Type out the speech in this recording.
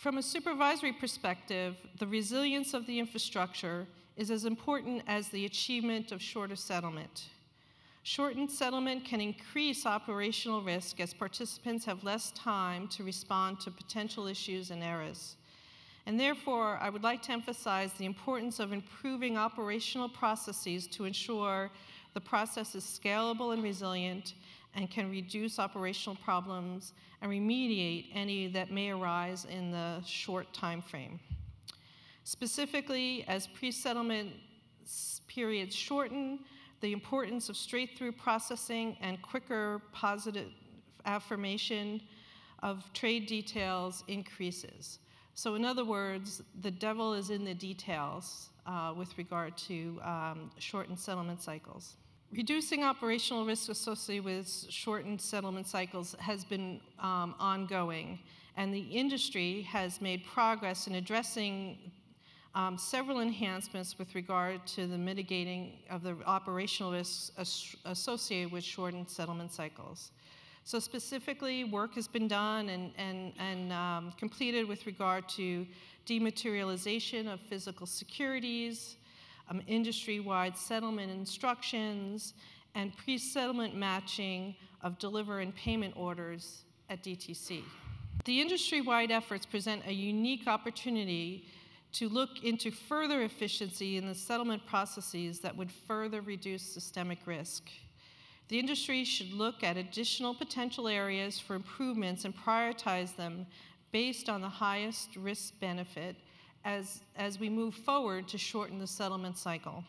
From a supervisory perspective, the resilience of the infrastructure is as important as the achievement of shorter settlement. Shortened settlement can increase operational risk as participants have less time to respond to potential issues and errors. And therefore, I would like to emphasize the importance of improving operational processes to ensure the process is scalable and resilient and can reduce operational problems and remediate any that may arise in the short time frame. Specifically, as pre-settlement periods shorten, the importance of straight-through processing and quicker positive affirmation of trade details increases. So in other words, the devil is in the details uh, with regard to um, shortened settlement cycles. Reducing operational risk associated with shortened settlement cycles has been um, ongoing, and the industry has made progress in addressing um, several enhancements with regard to the mitigating of the operational risks as associated with shortened settlement cycles. So specifically, work has been done and, and, and um, completed with regard to dematerialization of physical securities, um, industry-wide settlement instructions, and pre-settlement matching of deliver and payment orders at DTC. The industry-wide efforts present a unique opportunity to look into further efficiency in the settlement processes that would further reduce systemic risk. The industry should look at additional potential areas for improvements and prioritize them based on the highest risk benefit as, as we move forward to shorten the settlement cycle.